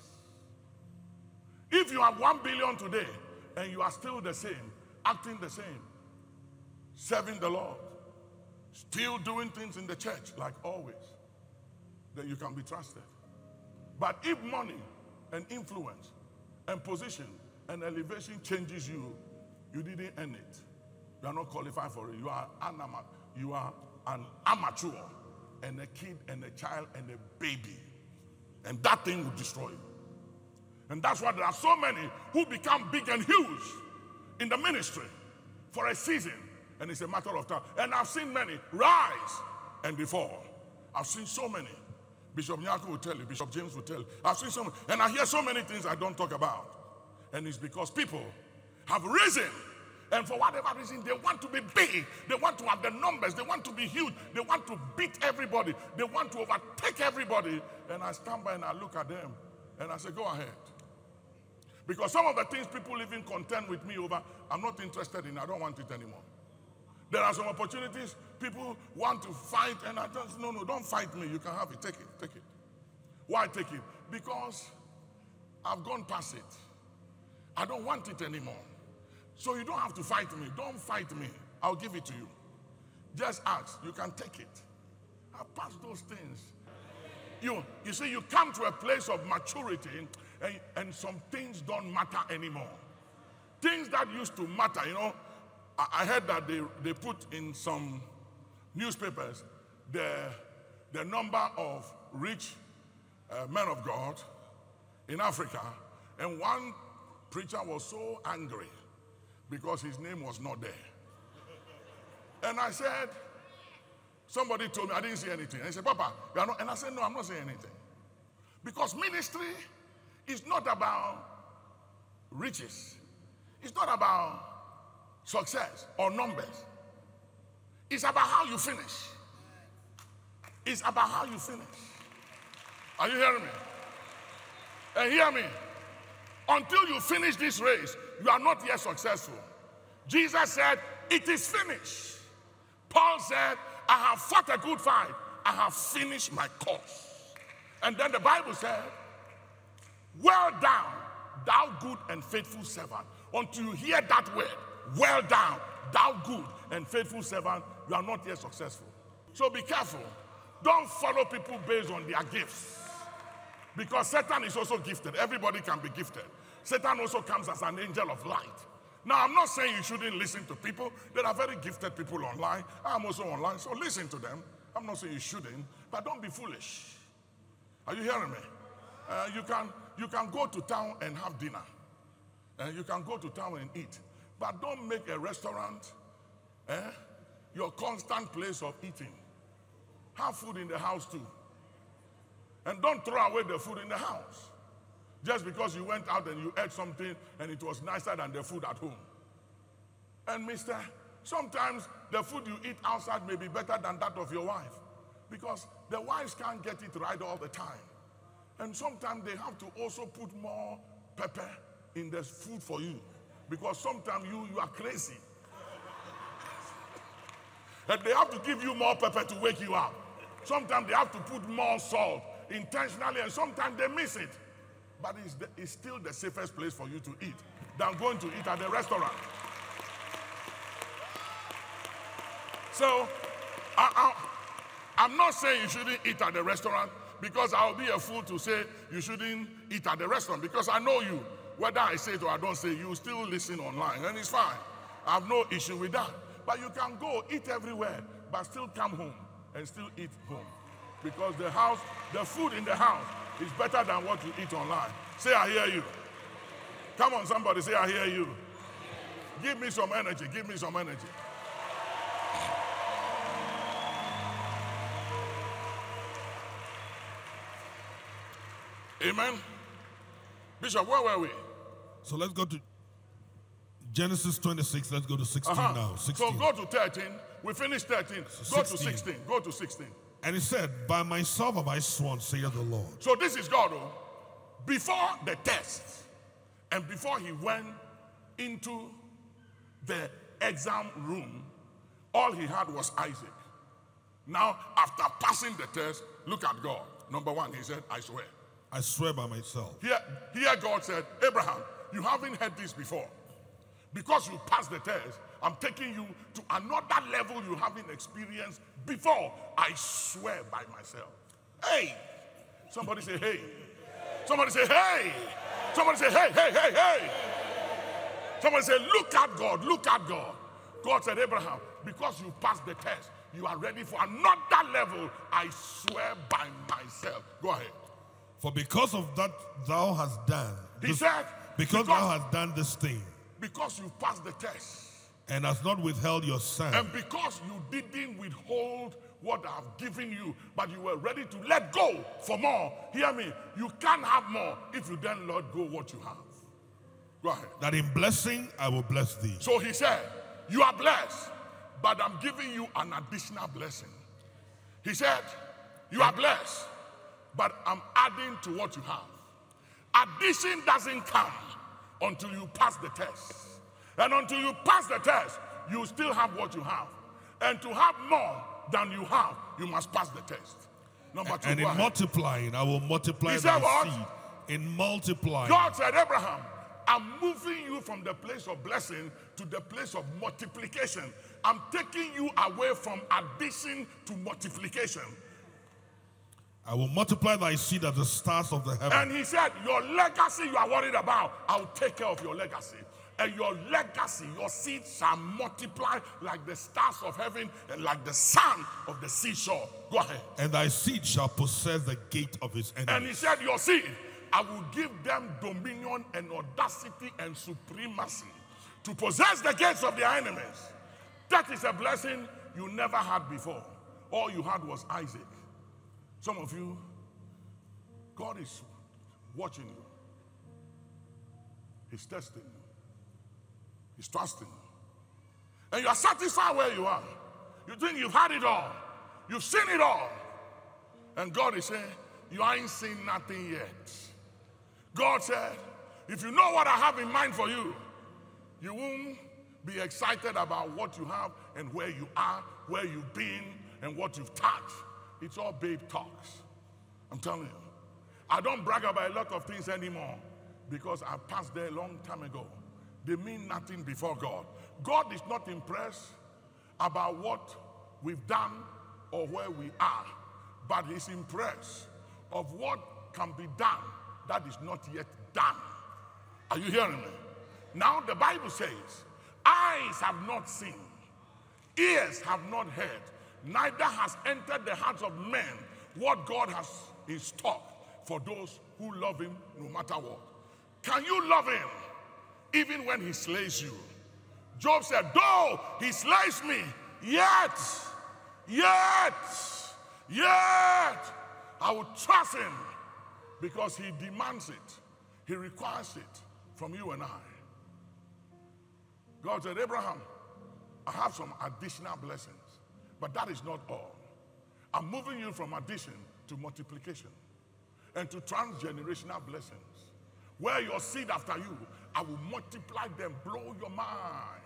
If you have one billion today and you are still the same, acting the same, serving the Lord, still doing things in the church like always, then you can be trusted. But if money and influence and position and elevation changes you, you didn't earn it. You are not qualified for it. You are an, you are an amateur and a kid and a child and a baby. And that thing will destroy you. And that's why there are so many who become big and huge in the ministry for a season. And it's a matter of time. And I've seen many rise and before. I've seen so many. Bishop Nyako will tell you, Bishop James will tell you. I've seen so many, and I hear so many things I don't talk about. And it's because people have risen. And for whatever reason, they want to be big. They want to have the numbers. They want to be huge. They want to beat everybody. They want to overtake everybody. And I stand by and I look at them and I say, go ahead. Because some of the things people even contend with me over, I'm not interested in. I don't want it anymore. There are some opportunities people want to fight, and I just, no, no, don't fight me. You can have it. Take it. Take it. Why take it? Because I've gone past it. I don't want it anymore. So you don't have to fight me. Don't fight me. I'll give it to you. Just ask. You can take it. I've passed those things. You, you see, you come to a place of maturity and, and some things don't matter anymore. Things that used to matter, you know, I heard that they, they put in some newspapers the, the number of rich uh, men of God in Africa, and one preacher was so angry because his name was not there. And I said, somebody told me, I didn't see anything. And he said, Papa, you are not, and I said, no, I'm not saying anything. Because ministry is not about riches. It's not about success or numbers. It's about how you finish. It's about how you finish. Are you hearing me? And hear me. Until you finish this race, you are not yet successful. Jesus said, It is finished. Paul said, I have fought a good fight. I have finished my course. And then the Bible said, Well done, thou good and faithful servant. Until you hear that word, well done, thou good and faithful servant, you are not yet successful. So be careful. Don't follow people based on their gifts. Because Satan is also gifted. Everybody can be gifted. Satan also comes as an angel of light. Now, I'm not saying you shouldn't listen to people. There are very gifted people online. I'm also online, so listen to them. I'm not saying you shouldn't, but don't be foolish. Are you hearing me? Uh, you, can, you can go to town and have dinner. Uh, you can go to town and eat. But don't make a restaurant eh, your constant place of eating. Have food in the house too. And don't throw away the food in the house. Just because you went out and you ate something and it was nicer than the food at home. And mister, sometimes the food you eat outside may be better than that of your wife. Because the wives can't get it right all the time. And sometimes they have to also put more pepper in the food for you because sometimes you, you are crazy. and they have to give you more pepper to wake you up. Sometimes they have to put more salt intentionally, and sometimes they miss it. But it's, the, it's still the safest place for you to eat than going to eat at the restaurant. So, I, I, I'm not saying you shouldn't eat at the restaurant because I'll be a fool to say you shouldn't eat at the restaurant because I know you. Whether I say it or I don't say it, you still listen online, and it's fine. I have no issue with that. But you can go eat everywhere, but still come home and still eat home. Because the house, the food in the house is better than what you eat online. Say, I hear you. Come on, somebody say, I hear you. Give me some energy. Give me some energy. Amen. Bishop, where were we? So let's go to Genesis 26. Let's go to 16 uh-huh. now. 16. So go to 13. We finished 13. So go 16. to 16. Go to 16. And he said, By myself have I sworn, saith the Lord. So this is God, oh. Before the test, And before he went into the exam room, all he had was Isaac. Now, after passing the test, look at God. Number one, he said, I swear. I swear by myself. Here, here God said, Abraham, you haven't heard this before. Because you passed the test, I'm taking you to another level you haven't experienced before. I swear by myself. Hey! Somebody say, hey. Somebody say, hey. Somebody say, hey, hey, hey, hey. Somebody say, look at God, look at God. God said, Abraham, because you passed the test, you are ready for another level. I swear by myself. Go ahead. For because of that thou hast done. He this- said, because, because- thou hast done this thing, Because you passed the test. and hast not withheld your son, And because you didn't withhold what I've given you, but you were ready to let go for more, hear me, you can't have more if you then let go what you have. Go ahead. that in blessing I will bless thee. So he said, You are blessed, but I'm giving you an additional blessing. He said, You are blessed, but I'm adding to what you have. Addition doesn't come until you pass the test. And until you pass the test, you still have what you have. And to have more than you have, you must pass the test. Number two, And in multiplying I will multiply He said thy what? seed. In multiplying. God said, Abraham, I'm moving you from the place of blessing to the place of multiplication. I'm taking you away from addition to multiplication. I will multiply thy seed as the stars of the heaven. And he said, Your legacy you are worried about, I'll take care of your legacy. And your legacy, your seed shall multiply like the stars of heaven and like the sand of the seashore. Go ahead. And thy seed shall possess the gate of his enemies. And he said, Your seed, I will give them dominion and audacity and supremacy to possess the gates of their enemies. That is a blessing you never had before. All you had was Isaac. Some of you, God is watching you, He's testing you, He's trusting you. And you are satisfied where you are. You think you've had it all, you've seen it all. And God is saying, You ain't seen nothing yet. God said, If you know what I have in mind for you, you won't be excited about what you have and where you are, where you've been, and what you've touched. It's all babe talks. I'm telling you. I don't brag about a lot of things anymore because I passed there a long time ago. They mean nothing before God. God is not impressed about what we've done or where we are, but He's impressed of what can be done that is not yet done. Are you hearing me? Now, the Bible says, Eyes have not seen, ears have not heard, neither has entered the hearts of men what God has in stock for those who love Him no matter what. Can you love Him even when He slays you? Job said, Though He slays me, yet, yet, yet, I will trust Him because He demands it, He requires it from you and I. God said, Abraham, I have some additional blessings, but that is not all. I'm moving you from addition to multiplication and to transgenerational blessings. Where your seed after you, I will multiply them, blow your mind.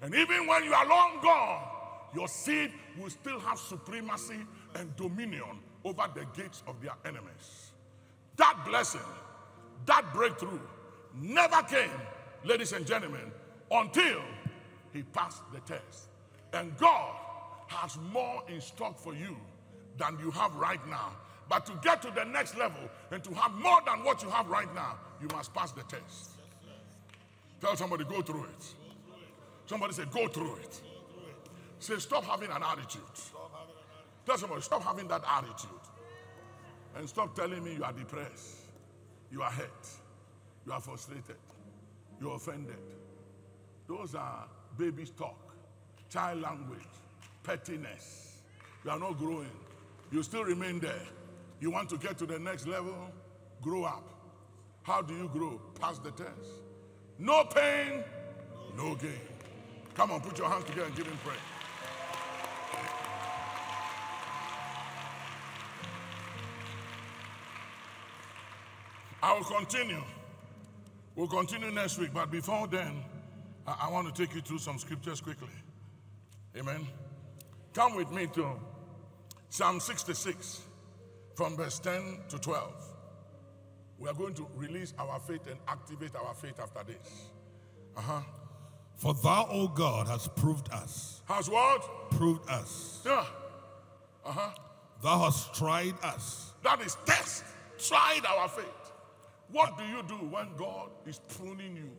And even when you are long gone, your seed will still have supremacy and dominion over the gates of their enemies. That blessing, that breakthrough never came, ladies and gentlemen, until he passed the test. And God has more in stock for you than you have right now. But to get to the next level and to have more than what you have right now, you must pass the test. Tell somebody, go through it. Somebody say, go through it. Say, stop having an attitude. Tell somebody, stop having that attitude. And stop telling me you are depressed, you are hurt, you are frustrated, you're offended. Those are baby's talk, child language, pettiness. You are not growing. You still remain there. You want to get to the next level? Grow up. How do you grow? Pass the test. No pain, no gain. Come on, put your hands together and give him praise. I will continue We'll continue next week, but before then, I, I want to take you through some scriptures quickly. Amen. Come with me to Psalm 66 from verse 10 to 12. We are going to release our faith and activate our faith after this. Uh huh. For thou, O God, has proved us. Has what? Proved us. Yeah. Uh huh. Thou hast tried us. That is test. Tried our faith. What do you do when God is pruning you?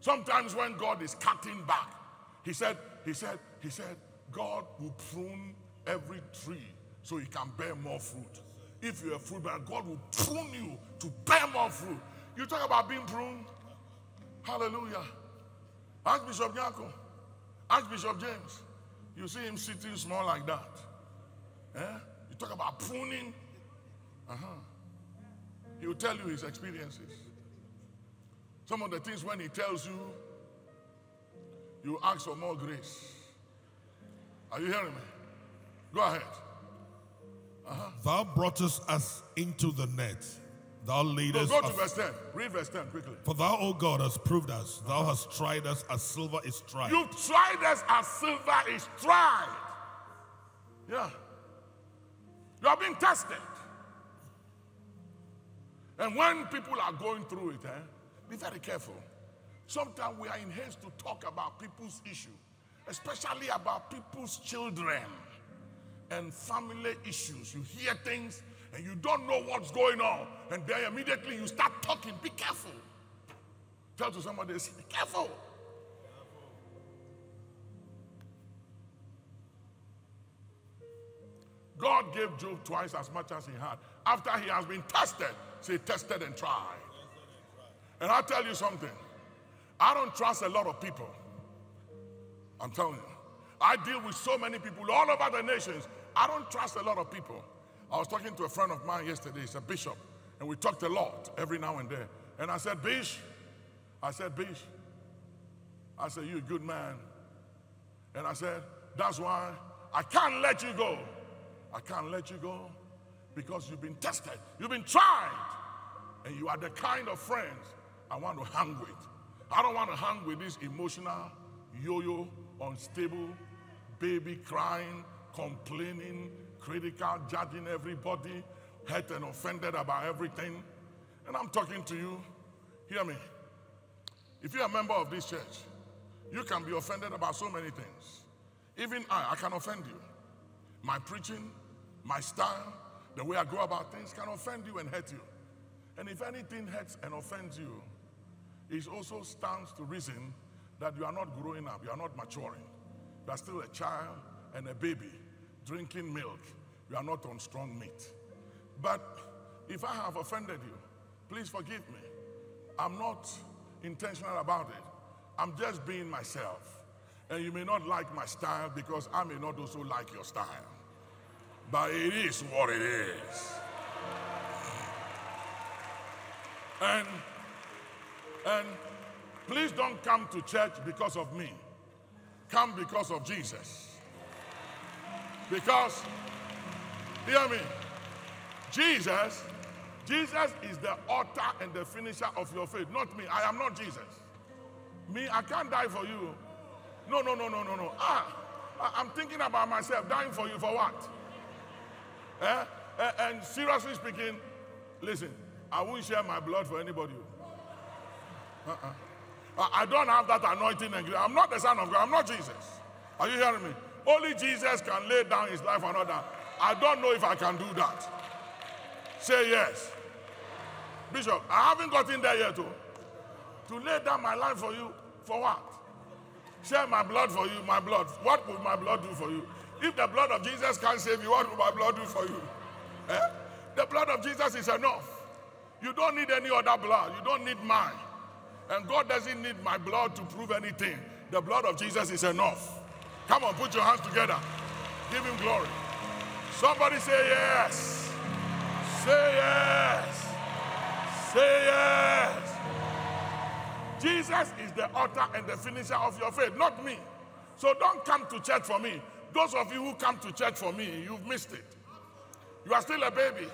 Sometimes when God is cutting back, he said, he said, he said, God will prune every tree so it can bear more fruit. If you're a fruit bearer, God will prune you to bear more fruit. You talk about being pruned. Hallelujah. Archbishop Nyako, Archbishop James, you see him sitting small like that. Eh? You talk about pruning. Uh-huh. He will tell you his experiences. Some of the things when he tells you, you ask for more grace. Are you hearing me? Go ahead. Uh-huh. Thou broughtest us into the net. Thou leadest so go to us. verse 10. Read verse 10 quickly. For thou, O God, hast proved us. Thou uh-huh. hast tried us as silver is tried. You've tried us as silver is tried. Yeah. You are being tested. And when people are going through it, eh, be very careful. Sometimes we are in haste to talk about people's issue, especially about people's children and family issues. You hear things and you don't know what's going on, and then immediately you start talking. Be careful. Tell to somebody, be careful. God gave Job twice as much as he had. After he has been tested, say tested and tried. And I'll tell you something. I don't trust a lot of people. I'm telling you. I deal with so many people all over the nations. I don't trust a lot of people. I was talking to a friend of mine yesterday, he's a bishop, and we talked a lot every now and then. And I said, Bish, I said, Bish, I said, you're a good man. And I said, that's why I can't let you go. I can't let you go because you've been tested, you've been tried, and you are the kind of friends I want to hang with. I don't want to hang with this emotional, yo yo, unstable, baby crying, complaining, critical, judging everybody, hurt and offended about everything. And I'm talking to you. Hear me. If you're a member of this church, you can be offended about so many things. Even I, I can offend you. My preaching, my style, the way I go about things can offend you and hurt you. And if anything hurts and offends you, it also stands to reason that you are not growing up, you are not maturing. You are still a child and a baby drinking milk. You are not on strong meat. But if I have offended you, please forgive me. I'm not intentional about it. I'm just being myself. And you may not like my style because I may not also like your style. But it is what it is. And and please don't come to church because of me. Come because of Jesus. Because, hear me, Jesus, Jesus is the author and the finisher of your faith, not me. I am not Jesus. Me, I can't die for you. No, no, no, no, no, no. Ah, I'm thinking about myself, dying for you for what? Eh? eh? And seriously speaking, listen, I won't share my blood for anybody. Uh-uh. I don't have that anointing and I'm not the son of God. I'm not Jesus. Are you hearing me? Only Jesus can lay down his life for another. I don't know if I can do that. Say yes. Bishop, I haven't gotten there yet. Too. To lay down my life for you, for what? Share my blood for you, my blood. What will my blood do for you? If the blood of Jesus can't save you, what will my blood do for you? Eh? The blood of Jesus is enough. You don't need any other blood. You don't need mine. And God doesn't need my blood to prove anything. The blood of Jesus is enough. Come on, put your hands together. Give him glory. Somebody say yes. Say yes. Say yes. Jesus is the author and the finisher of your faith, not me. So don't come to church for me. Those of you who come to church for me, you've missed it. You are still a baby.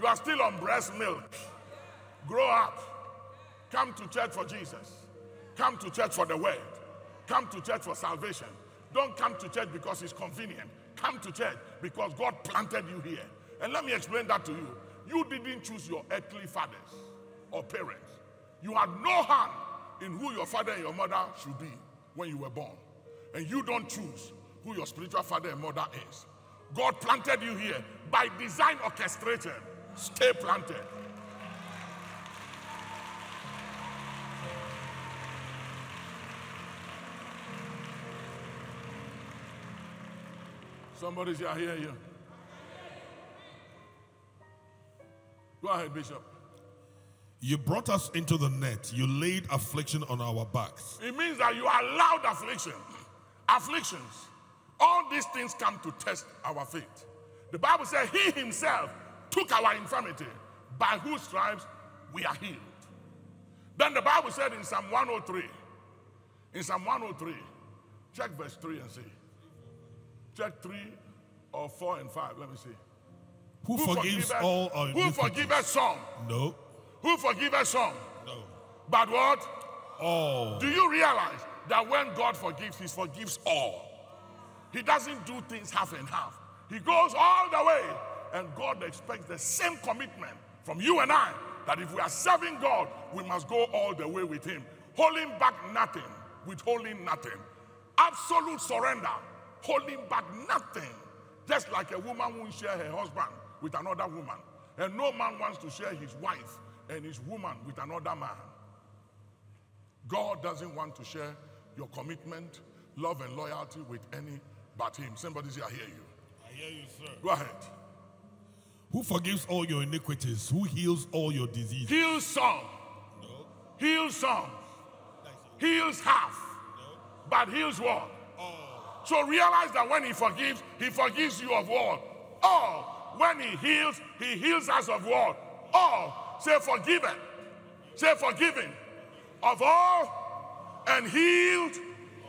You are still on breast milk. Grow up Come to church for Jesus. Come to church for the word. Come to church for salvation. Don't come to church because it's convenient. Come to church because God planted you here. And let me explain that to you. You didn't choose your earthly fathers or parents. You had no hand in who your father and your mother should be when you were born. And you don't choose who your spiritual father and mother is. God planted you here by design orchestrated. Stay planted. Somebody say, I hear you. Go ahead, Bishop. You brought us into the net. You laid affliction on our backs. It means that you allowed affliction, afflictions. All these things come to test our faith. The Bible says he himself took our infirmity, by whose stripes we are healed. Then the Bible said in Psalm 103, in Psalm 103, check verse 3 and see. Check 3 or 4 and 5. Let me see. Who, forgives forgiveth- all our Who forgives some? No. Who forgiveth some? No. But what? All. Do you realize that when God forgives, He forgives all? He doesn't do things half and half. He goes all the way, and God expects the same commitment from you and I that if we are serving God, we must go all the way with Him, holding back nothing, withholding nothing. Absolute surrender, holding back nothing. Just like a woman won't share her husband with another woman, and no man wants to share his wife and his woman with another man. God doesn't want to share your commitment, love, and loyalty with any but Him. Somebody say, I hear you. I hear you, sir. Go ahead. Who forgives all your iniquities? Who heals all your diseases? Heals some, No. heals some, heals half, but heals what? So realize that when He forgives, He forgives you of what? All. When He heals, He heals us of what? All. Say forgiven. Say forgiven of all and healed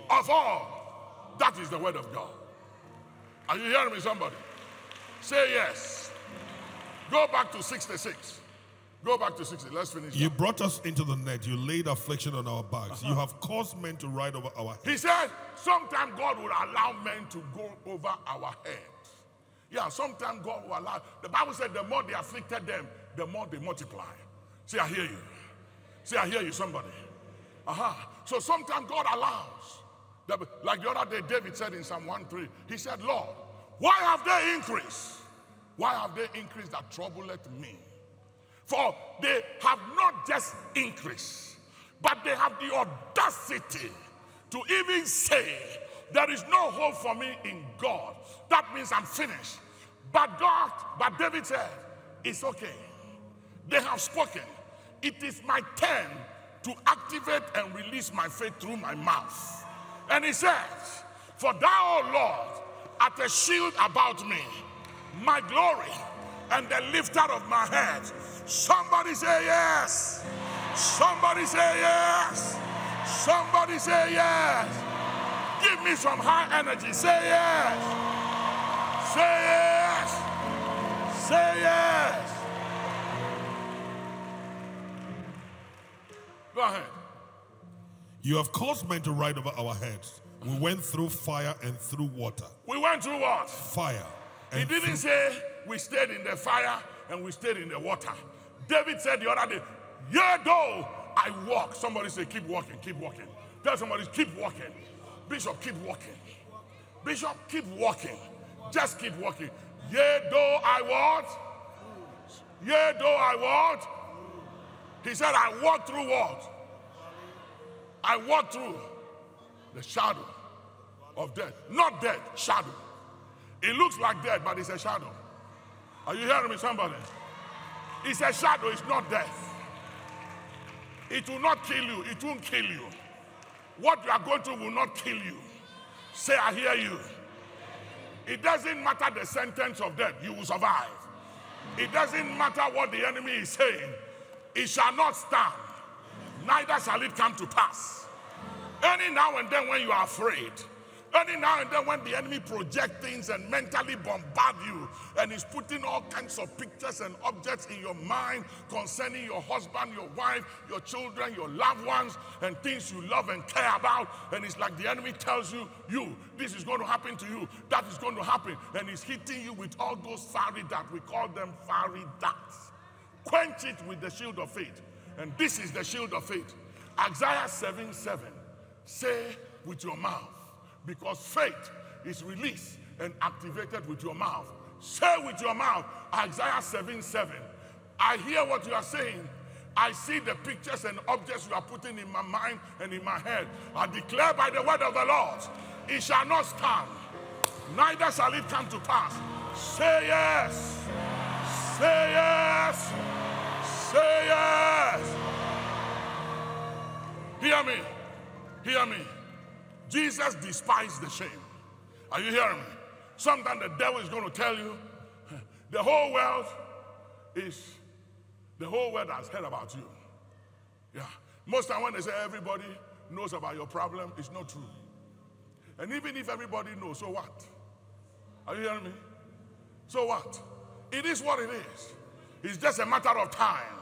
of all. That is the word of God. Are you hearing me, somebody? Say yes. Go back to 66. Go back to 60. Let's finish. You brought us into the net. You laid affliction on our backs. You have caused men to ride over our heads. He said, sometimes God will allow men to go over our heads. Yeah, sometimes God will allow. The Bible said, the more they afflicted them, the more they multiply. See, I hear you. See, I hear you, somebody. Aha. So sometimes God allows. The- like the other day, David said in Psalm 1 3, he said, Lord, why have they increased? Why have they increased that troubleth me? For they have not just increased, but they have the audacity to even say, There is no hope for me in God. That means I'm finished. But God, but David said, It's okay. They have spoken. It is my turn to activate and release my faith through my mouth. And he says, For thou, O Lord, art a shield about me, my glory, and the lifter of my head. Somebody say yes. Somebody say yes. Somebody say yes. Give me some high energy. Say yes. Say yes. Say yes. Go ahead. You have caused men to ride over our heads. We went through fire and through water. We went through what? Fire. He didn't say we stayed in the fire and we stayed in the water. David said the other day, Yea, though I walk. Somebody say, Keep walking, keep walking. Tell somebody, Keep walking. Bishop, keep walking. Bishop, keep walking. Just keep walking. Yea, though I what? Yea, though I what? He said, I walk through what? I walk through the shadow of death. Not death, shadow. It looks like death, but it's a shadow. Are you hearing me, somebody? It's a shadow, it's not death. It will not kill you, it won't kill you. What you are going through will not kill you. Say, I hear you. It doesn't matter the sentence of death, you will survive. It doesn't matter what the enemy is saying, it shall not stand, neither shall it come to pass. Any now and then when you are afraid, Any now and then, when the enemy projects things and mentally bombard you, and is putting all kinds of pictures and objects in your mind concerning your husband, your wife, your children, your loved ones, and things you love and care about, and it's like the enemy tells you, you, this is going to happen to you, that is going to happen, and he's hitting you with all those fiery darts. We call them fiery darts. Quench it with the shield of faith. And this is the shield of faith. Isaiah 7 7. Say with your mouth, because faith is released and activated with your mouth. Say with your mouth, Isaiah 7 7. I hear what you are saying. I see the pictures and objects you are putting in my mind and in my head. I declare by the word of the Lord, it shall not stand, neither shall it come to pass. Say yes. Say yes. Say yes. Hear me. Hear me. Jesus despised the shame. Are you hearing me? Sometimes the devil is going to tell you the whole world is, the whole world has heard about you. Yeah. Most time when they say everybody knows about your problem, it's not true. And even if everybody knows, so what? Are you hearing me? So what? It is what it is. It's just a matter of time.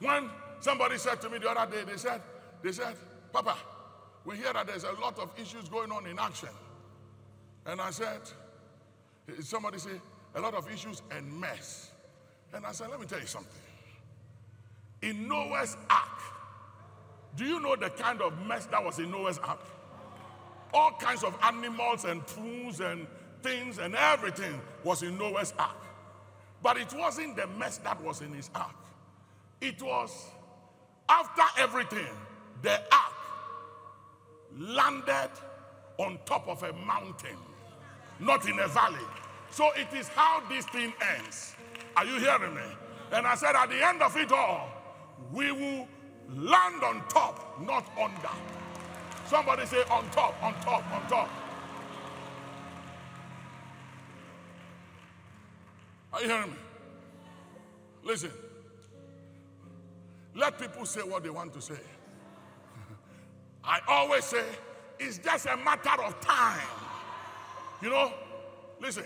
When somebody said to me the other day, they said, they said, Papa, we hear that there's a lot of issues going on in action. And I said, somebody say, a lot of issues and mess. And I said, let me tell you something. In Noah's Ark, do you know the kind of mess that was in Noah's Ark? All kinds of animals and pools and things and everything was in Noah's Ark. But it wasn't the mess that was in his ark. It was after everything, the ark landed on top of a mountain, not in a valley. So it is how this thing ends. Are you hearing me? And I said, at the end of it all, we will land on top, not under. Somebody say, on top, on top, on top. Are you hearing me? Listen. Let people say what they want to say. I always say it's just a matter of time. You know, listen,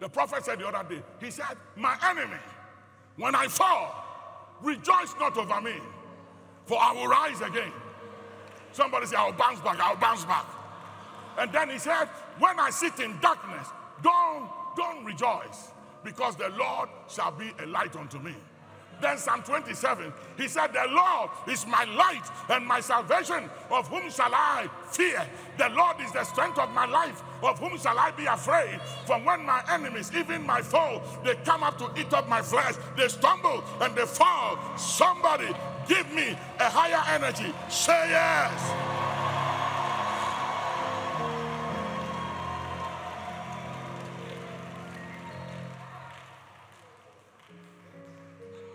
the prophet said the other day, he said, My enemy, when I fall, rejoice not over me, for I will rise again. Somebody say, I'll bounce back, I'll bounce back. And then he said, When I sit in darkness, don't, don't rejoice, because the Lord shall be a light unto me. Then Psalm 27, he said, The Lord is my light and my salvation. Of whom shall I fear? The Lord is the strength of my life. Of whom shall I be afraid? From when my enemies, even my foe, they come up to eat up my flesh, they stumble and they fall. Somebody give me a higher energy. Say yes.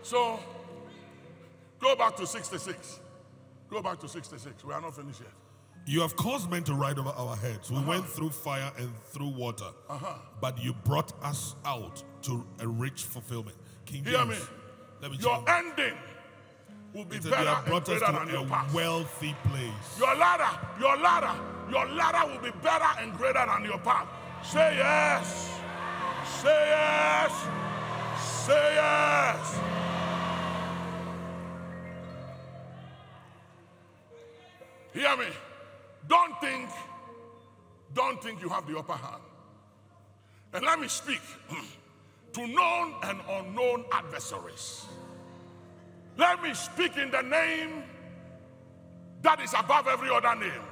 So go back to 66. Go back to 66. We are not finished yet. You have caused men to ride over our heads. We uh-huh. went through fire and through water, uh-huh. but you brought us out to a rich fulfillment. King Hear James, me. Let me your ending will be better you brought us to a past. wealthy place. Your ladder, your ladder, your ladder will be better and greater than your path. Say yes. Say yes. Say yes. Hear me. Don't think, don't think you have the upper hand. And let me speak hmm, to known and unknown adversaries. Let me speak in the name that is above every other name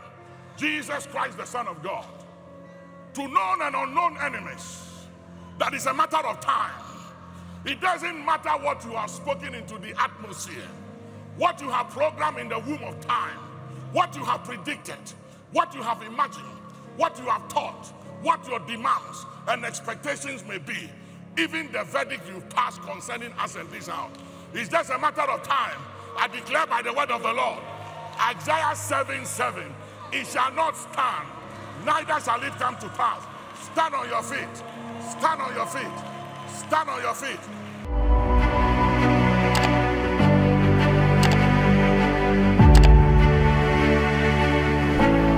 Jesus Christ, the Son of God. To known and unknown enemies, that is a matter of time. It doesn't matter what you have spoken into the atmosphere, what you have programmed in the womb of time what you have predicted, what you have imagined, what you have taught, what your demands and expectations may be, even the verdict you pass concerning us and this house. It's just a matter of time. I declare by the word of the Lord, Isaiah 7 7, it shall not stand, neither shall it come to pass. Stand on your feet. Stand on your feet. Stand on your feet.